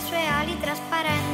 sue ali trasparenti.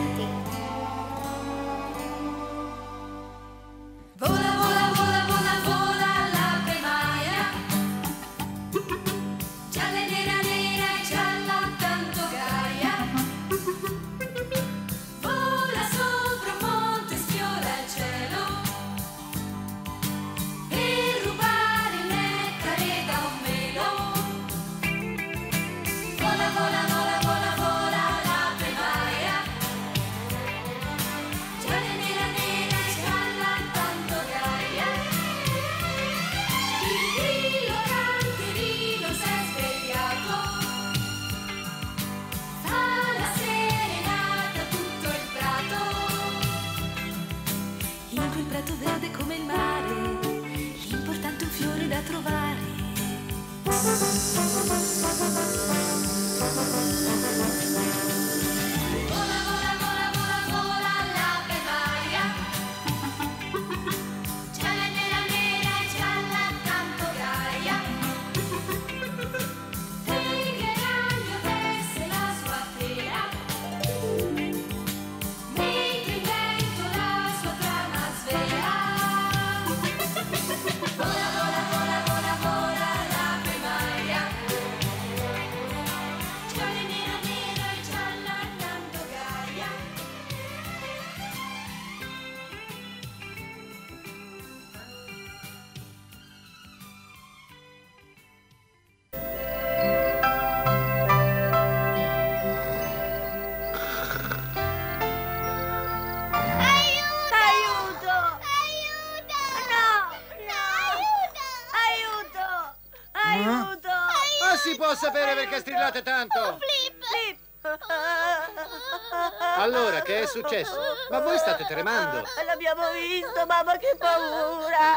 Ma voi state tremando. L'abbiamo visto, mamma, che paura!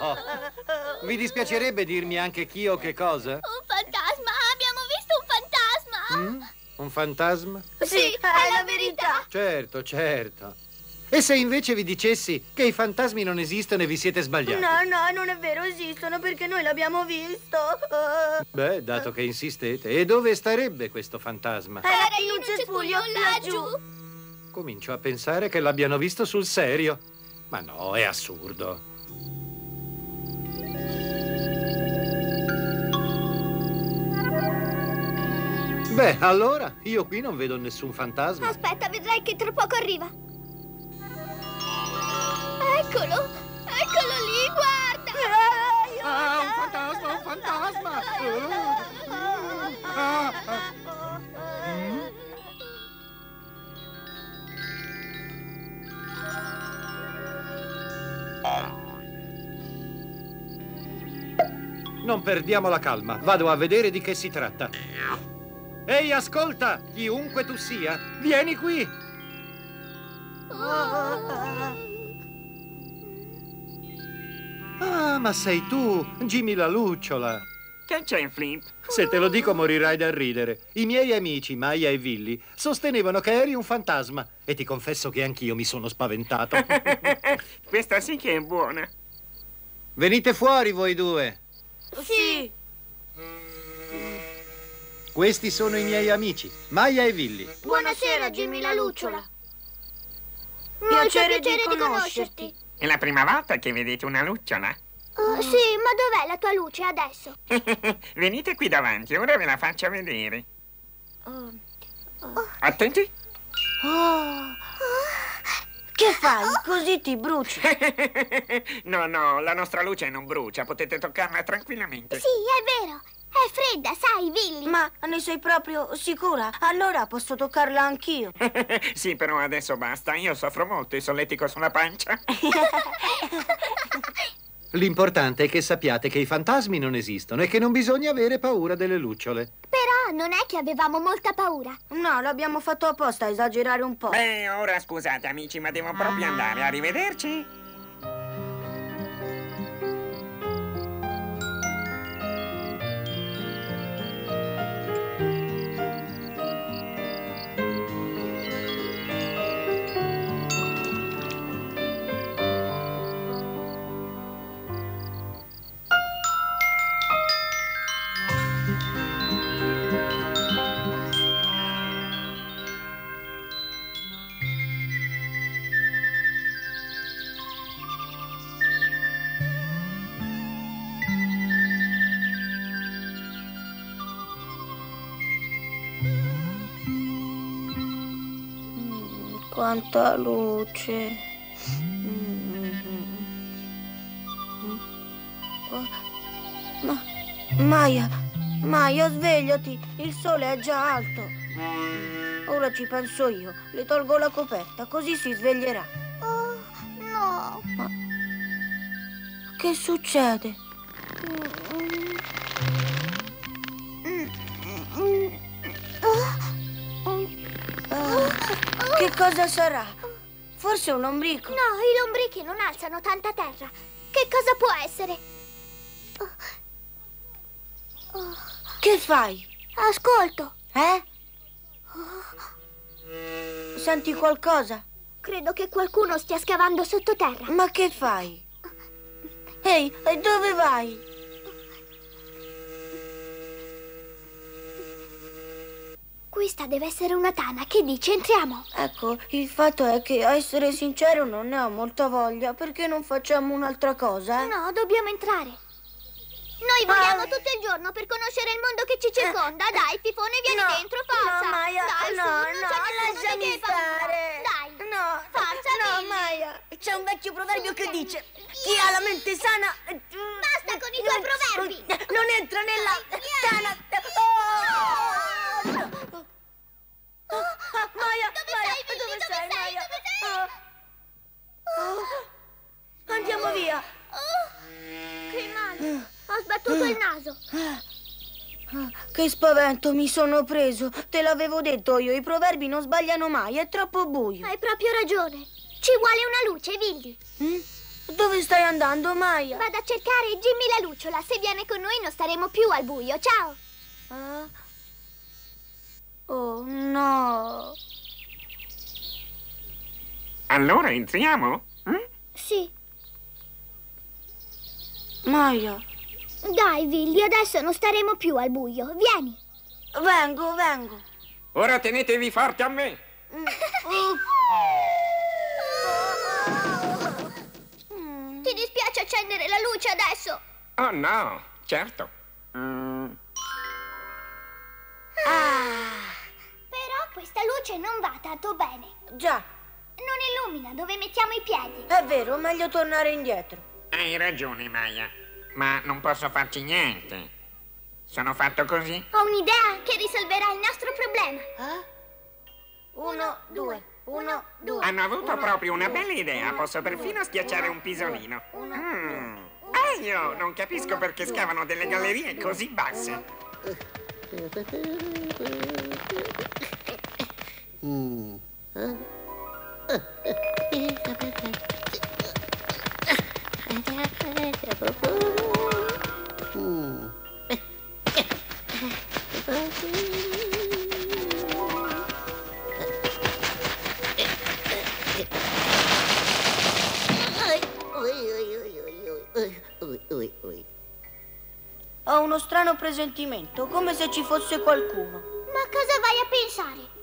Oh, vi dispiacerebbe dirmi anche chi o che cosa? Un fantasma! Abbiamo visto un fantasma! Mm? Un fantasma? Sì, è la verità! Certo, certo. E se invece vi dicessi che i fantasmi non esistono e vi siete sbagliati? No, no, non è vero, esistono perché noi l'abbiamo visto. Beh, dato che insistete, e dove starebbe questo fantasma? Era in un cespuglio laggiù. Comincio a pensare che l'abbiano visto sul serio. Ma no, è assurdo. Beh, allora, io qui non vedo nessun fantasma. Aspetta, vedrai che tra poco arriva. Eccolo! Perdiamo la calma. Vado a vedere di che si tratta. Ehi, ascolta! Chiunque tu sia, vieni qui! Ah, ma sei tu, Jimmy la lucciola. Che c'è, Flip? Se te lo dico morirai dal ridere. I miei amici, Maya e Willy, sostenevano che eri un fantasma. E ti confesso che anch'io mi sono spaventato. Questa sì che è buona. Venite fuori voi due. Sì. Questi sono i miei amici, Maya e Willy. Buonasera, Jimmy la lucciola. Piacere, piacere di conoscerti. È la prima volta che vedete una lucciola? Oh, sì, ma dov'è la tua luce adesso? Venite qui davanti, ora ve la faccio vedere. Attenti. Che fai? Così ti bruci. no, no, la nostra luce non brucia, potete toccarla tranquillamente. Sì, è vero. È fredda, sai, Willy. Ma ne sei proprio sicura? Allora posso toccarla anch'io. sì, però adesso basta, io soffro molto e solletico sulla pancia. L'importante è che sappiate che i fantasmi non esistono e che non bisogna avere paura delle lucciole. Però non è che avevamo molta paura. No, l'abbiamo fatto apposta a esagerare un po'. Beh, ora scusate amici, ma devo proprio andare. Arrivederci. Quanta luce. Ma, Maya, Maya, svegliati, il sole è già alto. Ora ci penso io, le tolgo la coperta, così si sveglierà. Oh, no. Che succede? Cosa sarà? Forse un ombrico. No, i lombrichi non alzano tanta terra. Che cosa può essere? Che fai? Ascolto. Eh? Senti qualcosa? Credo che qualcuno stia scavando sottoterra. Ma che fai? Ehi, dove vai? Questa deve essere una tana. Che dici? Entriamo. Ecco, il fatto è che, a essere sincero, non ne ho molta voglia. Perché non facciamo un'altra cosa, eh? No, dobbiamo entrare. Noi vogliamo Ah. tutto il giorno per conoscere il mondo che ci circonda. Dai, Fifone, vieni No, dentro, forza. No, Maya, Dai, no, su, non no, lasciami stare. Dai. No, Forza, no, Billy. Maya. C'è un vecchio proverbio che dice: Chi ha la mente sana. Basta con i tuoi proverbi. Non entra nella tana. Oh! Ah, Maya, Dove Maya, sei, Billy? dove Dove sei? Maya? Dove sei? Oh. Andiamo via. Oh, che male. Ho sbattuto il naso. Ah, Che spavento mi sono preso. Te l'avevo detto io, i proverbi non sbagliano mai, è troppo buio. Hai proprio ragione. Ci vuole una luce, Willy. Mm? Dove stai andando, Maya? Vado a cercare Jimmy la lucciola. Se viene con noi non staremo più al buio. Ciao. Ah. Oh no. Allora entriamo? Mm? Sì. Maya, Dai, Willy, adesso non staremo più al buio. Vieni. vengo, vengo. Ora tenetevi forte a me. Ti dispiace accendere la luce adesso? Oh no, certo. Mm, Già, Non illumina dove mettiamo i piedi. è vero, meglio tornare indietro. hai ragione, Maya. Ma non posso farci niente. Sono fatto così? Ho un'idea che risolverà il nostro problema. Eh? Uno, due, uno, due. Hanno avuto proprio una bella idea. Posso perfino schiacciare un pisolino. Mm. Ah, io non capisco perché scavano delle gallerie così basse. Ho uno strano presentimento, come se ci fosse qualcuno. Ma cosa vai a pensare?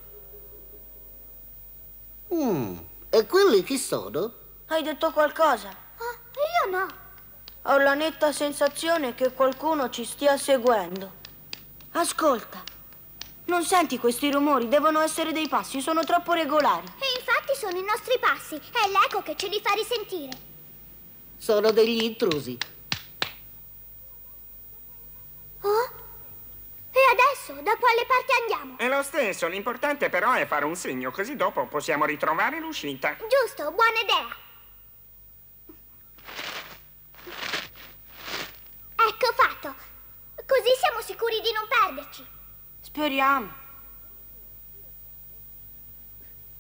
Mm, e quelli chi sono? Hai detto qualcosa? Ah, io no. Ho la netta sensazione che qualcuno ci stia seguendo. Ascolta, non senti questi rumori? Devono essere dei passi, sono troppo regolari. E infatti sono i nostri passi. È l'eco che ce li fa risentire. Sono degli intrusi. Oh? E adesso, da quale parte andiamo? È lo stesso, l'importante però è fare un segno, così dopo possiamo ritrovare l'uscita. Giusto, buona idea. Ecco fatto. Così siamo sicuri di non perderci. Speriamo.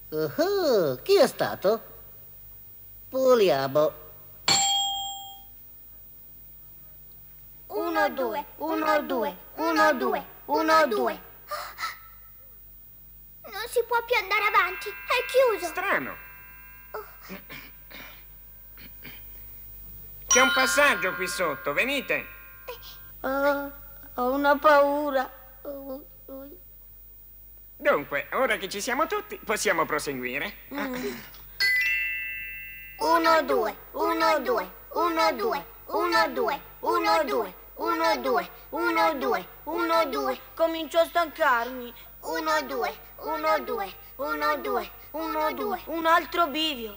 Oh, chi è stato? Puliamo. Uno, due, uno, due, uno, due, uno, due. Non si può più andare avanti. È chiuso. Strano. C'è un passaggio qui sotto, venite. Ah, ho una paura. Oh, oh. Dunque, ora che ci siamo tutti, possiamo proseguire. Uno, due, uno, due, uno, due, uno, due, uno, due, uno, due, uno, due, uno, due. Comincio a stancarmi. Uno, due, uno, due, uno, due, Uno, due. Un altro bivio.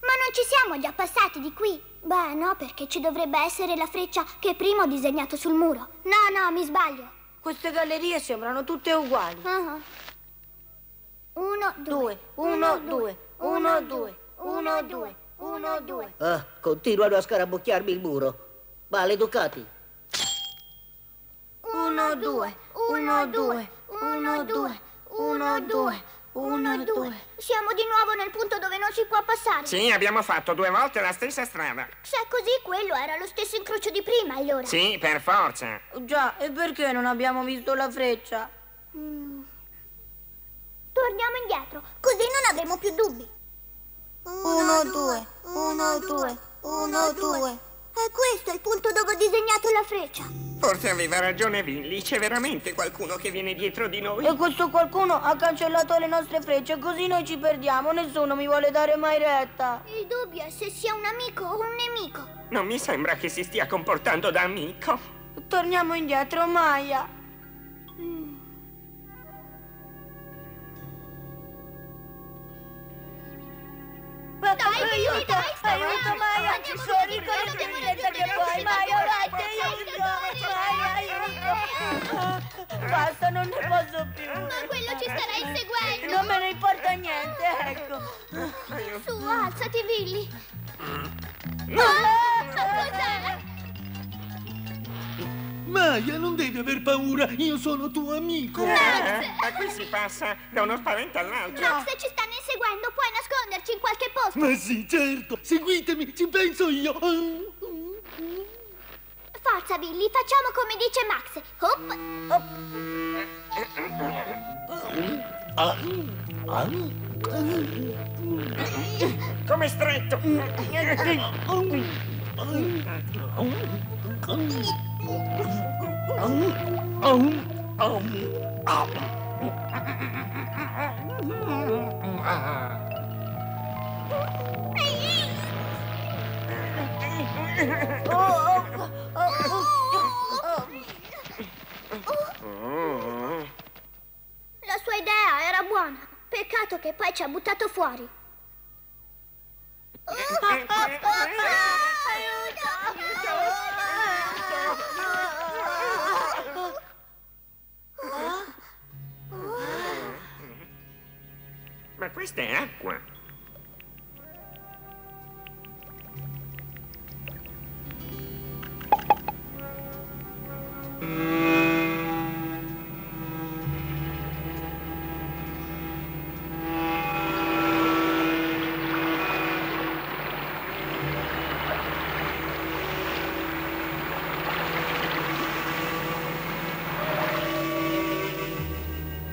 Ma non ci siamo già passati di qui? Beh, no, perché ci dovrebbe essere la freccia che prima ho disegnato sul muro. No, no, mi sbaglio. Queste gallerie sembrano tutte uguali. Ah. Uno, due. Due, uno, due, uno, due, uno, due, uno, due. Ah, continuano a scarabocchiarmi il muro. Maleducati. Uno, due, uno, due, uno, due, uno, due, uno, due. Siamo di nuovo nel punto dove non si può passare. Sì, abbiamo fatto due volte la stessa strada. Se è così, quello era lo stesso incrocio di prima, allora. Sì, per forza. Già, e perché non abbiamo visto la freccia? Torniamo indietro, così non avremo più dubbi. Uno, due, uno, due, uno, due. E questo è il punto dove ho disegnato la freccia. Forse aveva ragione Willy, c'è veramente qualcuno che viene dietro di noi. E questo qualcuno ha cancellato le nostre frecce, così noi ci perdiamo. Nessuno mi vuole dare mai retta. Il dubbio è se sia un amico o un nemico. Non mi sembra che si stia comportando da amico. Torniamo indietro, Maya. Aiuto, bene. Maya, ci sono che di volete che puoi, Maya, dai, aiuto, Maya, aiuto. Basta, non ne posso più. Ma quello ci starà inseguendo. Non me ne importa niente, ecco. Su, alzati, Billy. Ah, Ma cos'è? Maya, non devi aver paura, io sono tuo amico. Eh, ma qui si passa da uno spavento all'altro. Max, se ci stanno inseguendo, puoi nasconderci in qualche posto. Ma sì, certo, seguitemi, ci penso io. Forza, Billy, facciamo come dice Max. Hop. Come stretto. La sua idea era buona. Peccato che poi ci ha buttato fuori. questa è acqua.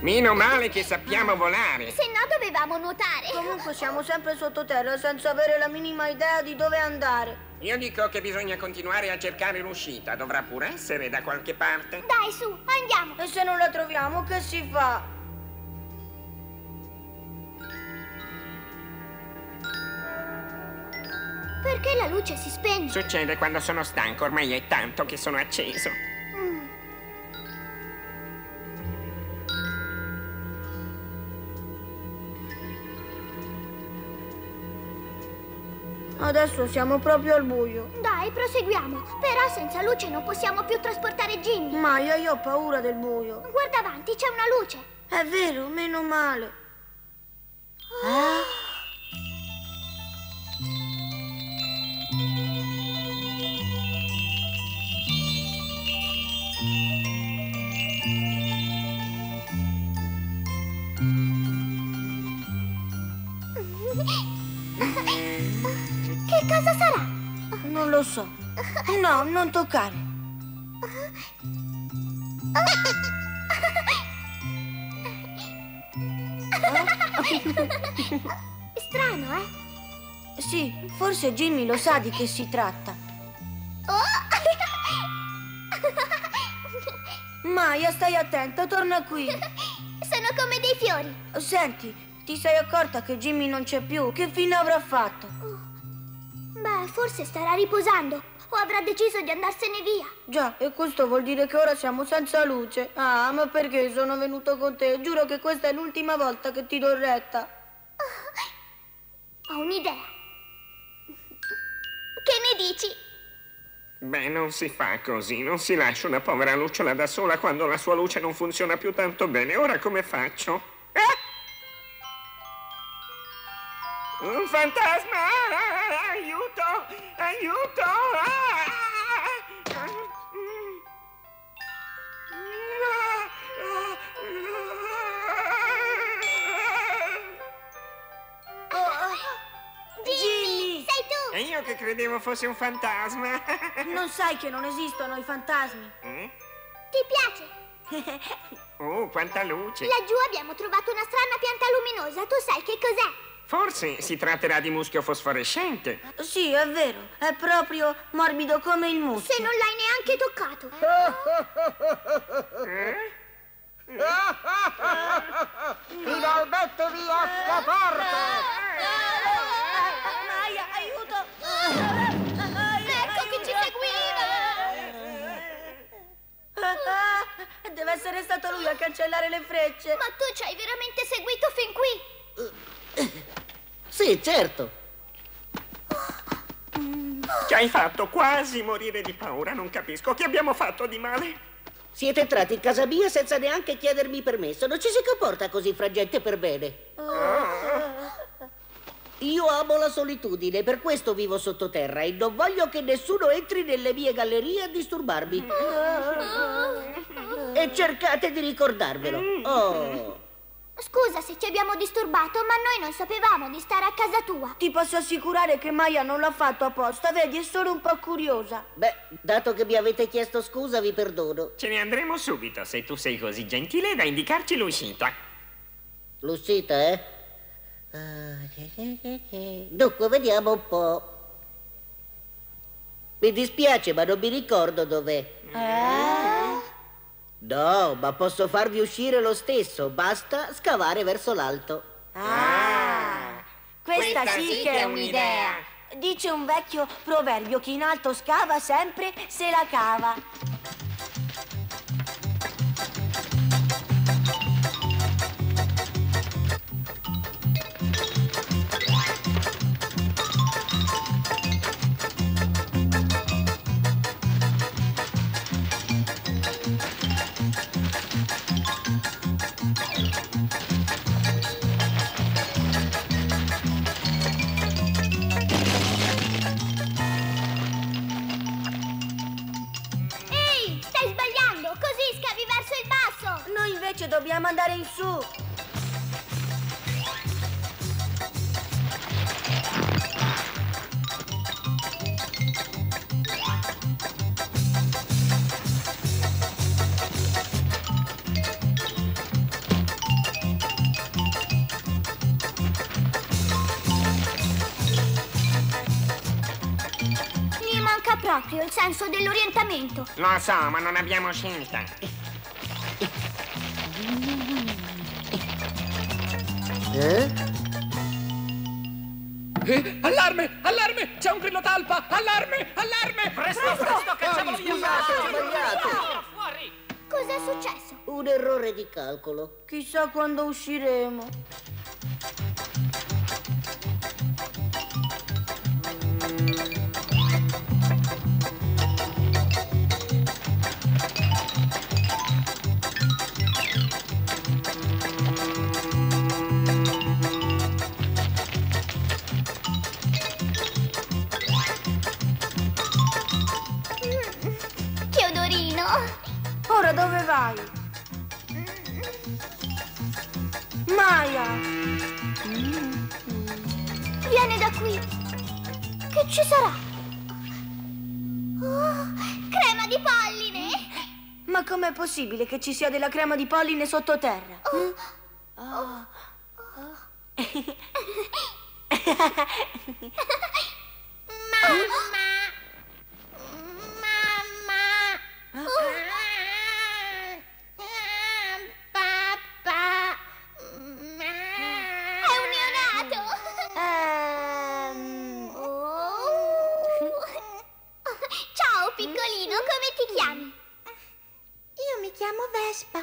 Meno male che sappiamo volare. Se dovevamo nuotare. Comunque siamo sempre sottoterra senza avere la minima idea di dove andare. Io dico che bisogna continuare a cercare l'uscita. Dovrà pure essere da qualche parte. Dai, su, andiamo. E se non la troviamo, che si fa? Perché la luce si spegne? Succede quando sono stanco, ormai è tanto che sono acceso. Adesso siamo proprio al buio. Dai, proseguiamo. Però senza luce non possiamo più trasportare Jimmy. Maya, io ho paura del buio. Guarda avanti, c'è una luce. È vero, meno male. Che No, non toccare. Strano, eh? Sì, forse Jimmy lo sa di che si tratta. Maya, stai attenta, torna qui. Sono come dei fiori. Senti, ti sei accorta che Jimmy non c'è più? Che fine avrà fatto? Beh, forse starà riposando. O avrà deciso di andarsene via. Già, e questo vuol dire che ora siamo senza luce. Ah, ma perché sono venuto con te? Giuro che questa è l'ultima volta che ti do retta. Ho un'idea. Che ne dici? Beh, non si fa così, non si lascia una povera lucciola da sola quando la sua luce non funziona più tanto bene. Ora come faccio? Eh? Un fantasma! Ah, Aiuto! Aiuto! Ah! Io che credevo fosse un fantasma. Non sai che non esistono i fantasmi? Eh? Ti piace? Oh, quanta luce! Laggiù abbiamo trovato una strana pianta luminosa. Tu sai che cos'è? Forse si tratterà di muschio fosforescente. Sì, è vero. È proprio morbido come il muschio. Se non l'hai neanche toccato. Finalmente via scoperto! Deve essere stato lui a cancellare le frecce. Ma tu ci hai veramente seguito fin qui? Sì, certo. Ci hai fatto quasi morire di paura, non capisco. Che abbiamo fatto di male? Siete entrati in casa mia senza neanche chiedermi permesso. Non ci si comporta così fra gente per bene. Io amo la solitudine, per questo vivo sottoterra e non voglio che nessuno entri nelle mie gallerie a disturbarmi. E cercate di ricordarvelo. Oh. Scusa se ci abbiamo disturbato, ma noi non sapevamo di stare a casa tua. Ti posso assicurare che Maya non l'ha fatto apposta, vedi, è solo un po' curiosa. Beh, dato che mi avete chiesto scusa, vi perdono. Ce ne andremo subito, se tu sei così gentile da indicarci l'uscita. L'uscita, eh? Ah, Dunque, vediamo un po'. Mi dispiace, ma non mi ricordo dov'è. No, ma posso farvi uscire lo stesso. Basta scavare verso l'alto. Ah, questa, sì che è un'idea. Dice un vecchio proverbio, chi in alto scava sempre se la cava. Proprio il senso dell'orientamento. Lo so, ma non abbiamo scelta. Eh? Eh, allarme! Allarme! C'è un grillo talpa! Allarme! Allarme! Presto, presto, cacciamolo via! Scusate, sbagliato. Cos'è successo? Un errore di calcolo. Chissà quando usciremo. Ora dove vai? Maya! Viene da qui! Che ci sarà? Oh, crema di polline! Ma com'è possibile che ci sia della crema di polline sottoterra? Mamma! piccolino, come ti chiami? Io mi chiamo Vespa.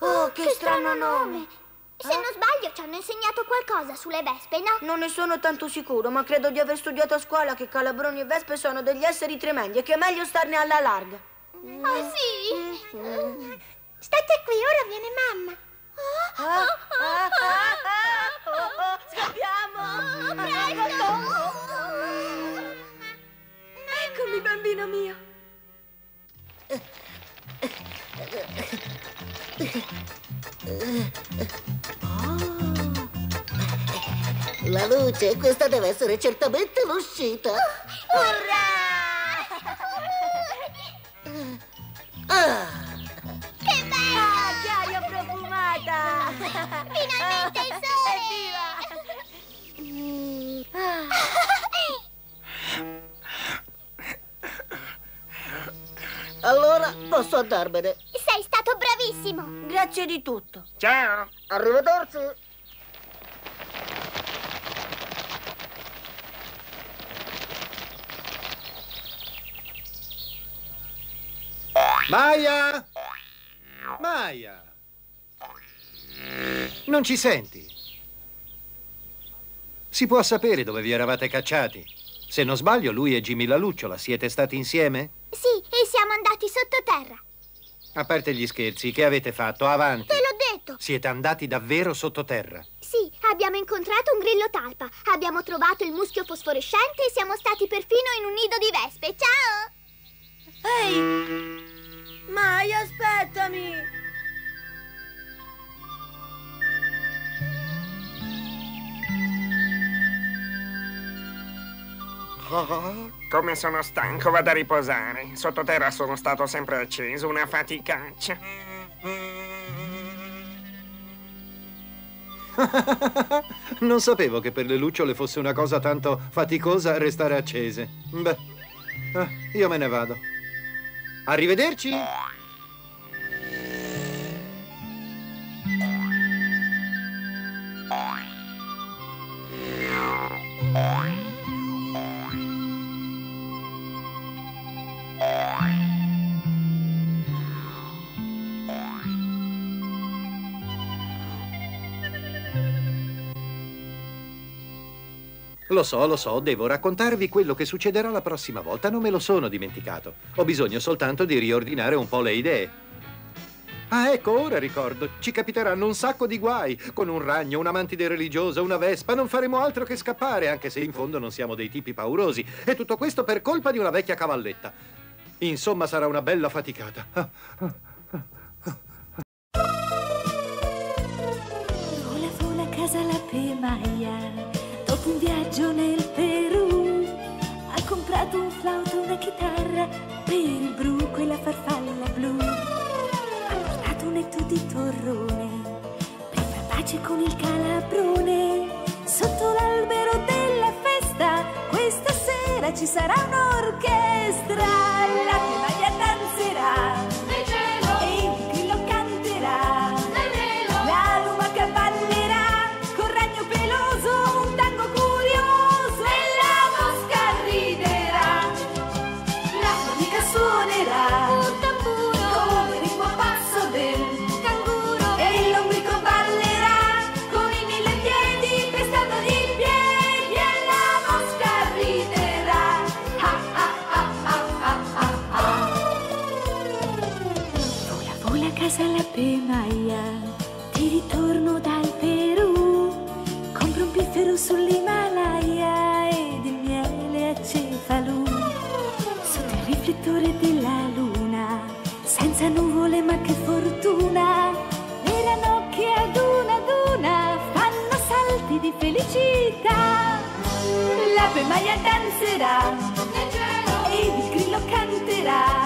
Oh, oh che, che, strano, strano nome. Se eh? non sbaglio ci hanno insegnato qualcosa sulle vespe, no? Non ne sono tanto sicuro, ma credo di aver studiato a scuola che calabroni e vespe sono degli esseri tremendi e che è meglio starne alla larga. Ah, oh, sì? State qui, ora viene mamma. Ah, ah, scappiamo! Eccomi, bambino mio! La luce, questa deve essere certamente l'uscita. Ah, posso andarmene. Sei stato bravissimo! Grazie di tutto. Ciao. Arrivederci. Maya! Maya! Non ci senti? Si può sapere dove vi eravate cacciati? Se non sbaglio, lui e Jimmy la lucciola siete stati insieme? Sì, e siamo andati sottoterra. A parte gli scherzi, che avete fatto? Avanti. Te l'ho detto! Siete andati davvero sottoterra. Sì, abbiamo incontrato un grillo talpa, abbiamo trovato il muschio fosforescente e siamo stati perfino in un nido di vespe. Ciao! Ehi! Mai, aspettami! Come sono stanco, vado a riposare. Sottoterra sono stato sempre acceso, una faticaccia. non sapevo che per le lucciole fosse una cosa tanto faticosa restare accese. Beh, eh, io me ne vado. Arrivederci. Lo so, lo so, devo raccontarvi quello che succederà la prossima volta. Non me lo sono dimenticato. Ho bisogno soltanto di riordinare un po' le idee. Ah, ecco, ora ricordo. Ci capiteranno un sacco di guai. Con un ragno, una mantide religiosa, una vespa, non faremo altro che scappare, anche se in fondo non siamo dei tipi paurosi. E tutto questo per colpa di una vecchia cavalletta. Insomma, sarà una bella faticata. Ah, Vola, vola a casa la Pemaia. Dopo un viaggio nel Perù, ha comprato un flauto, una chitarra per il bruco e la farfalla blu. Ha portato un etto di torrone per far pace con il calabrone. Sotto l'albero della festa, questa sera ci sarà un'orchestra. La casa la Pemaia, di ritorno dal Perù. Compro un piffero sull'Himalaya ed il miele a cefalù. Sotto il riflettore della luna, senza nuvole ma che fortuna. Le ranocchie ad una ad una fanno salti di felicità. La Pemaia danzerà e il grillo canterà.